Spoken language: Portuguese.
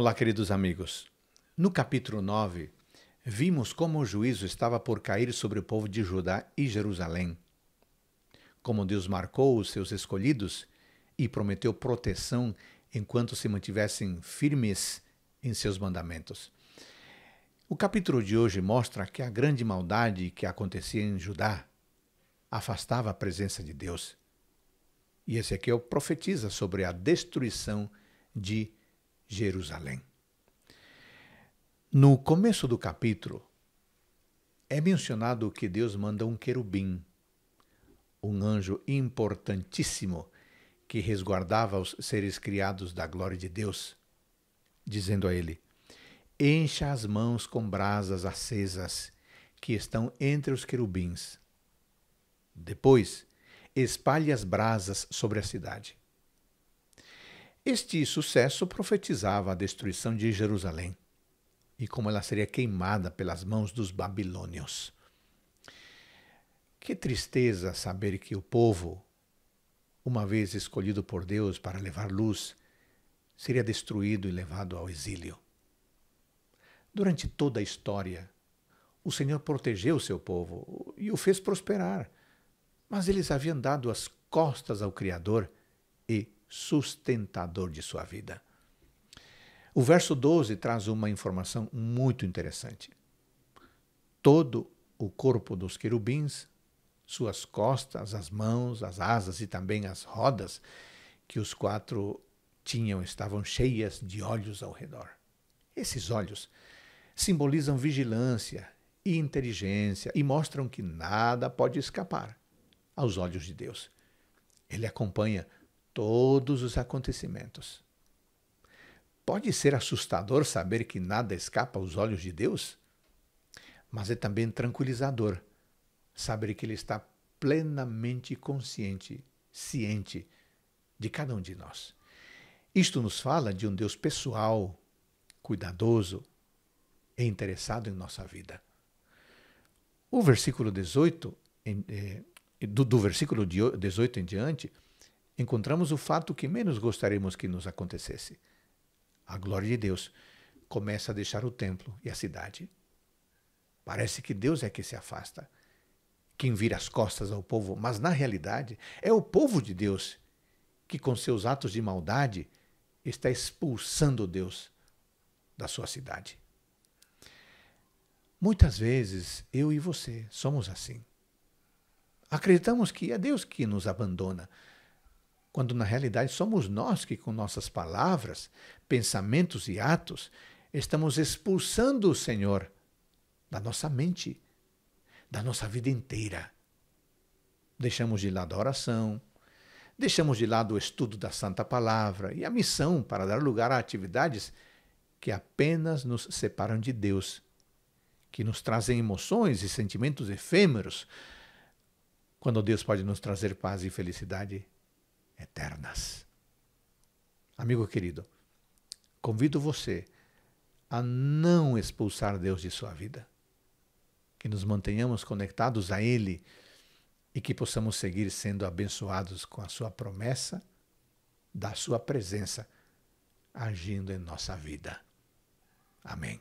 Olá, queridos amigos. No capítulo 9, vimos como o juízo estava por cair sobre o povo de Judá e Jerusalém. Como Deus marcou os seus escolhidos e prometeu proteção enquanto se mantivessem firmes em seus mandamentos. O capítulo de hoje mostra que a grande maldade que acontecia em Judá afastava a presença de Deus. E Ezequiel profetiza sobre a destruição de Jerusalém. No começo do capítulo, é mencionado que Deus manda um querubim, um anjo importantíssimo que resguardava os seres criados da glória de Deus, dizendo a ele: Encha as mãos com brasas acesas que estão entre os querubins. Depois, espalhe as brasas sobre a cidade. Este sucesso profetizava a destruição de Jerusalém e como ela seria queimada pelas mãos dos babilônios. Que tristeza saber que o povo, uma vez escolhido por Deus para levar luz, seria destruído e levado ao exílio. Durante toda a história, o Senhor protegeu o seu povo e o fez prosperar, mas eles haviam dado as costas ao Criador e sustentador de sua vida. O verso 12 traz uma informação muito interessante. Todo o corpo dos querubins, suas costas, as mãos, as asas e também as rodas que os quatro tinham estavam cheias de olhos ao redor. Esses olhos simbolizam vigilância e inteligência e mostram que nada pode escapar aos olhos de Deus. Ele acompanha todos os acontecimentos. Pode ser assustador saber que nada escapa aos olhos de Deus, mas é também tranquilizador saber que Ele está plenamente consciente, ciente de cada um de nós. Isto nos fala de um Deus pessoal, cuidadoso e interessado em nossa vida. O versículo 18, eh, do, do versículo 18 em diante, encontramos o fato que menos gostaríamos que nos acontecesse. A glória de Deus começa a deixar o templo e a cidade. Parece que Deus é que se afasta, quem vira as costas ao povo, mas na realidade é o povo de Deus que, com seus atos de maldade, está expulsando Deus da sua cidade. Muitas vezes eu e você somos assim. Acreditamos que é Deus que nos abandona, quando na realidade somos nós que, com nossas palavras, pensamentos e atos, estamos expulsando o Senhor da nossa mente, da nossa vida inteira. Deixamos de lado a oração, deixamos de lado o estudo da Santa Palavra e a missão para dar lugar a atividades que apenas nos separam de Deus, que nos trazem emoções e sentimentos efêmeros, quando Deus pode nos trazer paz e felicidade eternas. Amigo querido, convido você a não expulsar Deus de sua vida. Que nos mantenhamos conectados a Ele e que possamos seguir sendo abençoados com a Sua promessa, da Sua presença, agindo em nossa vida. Amém.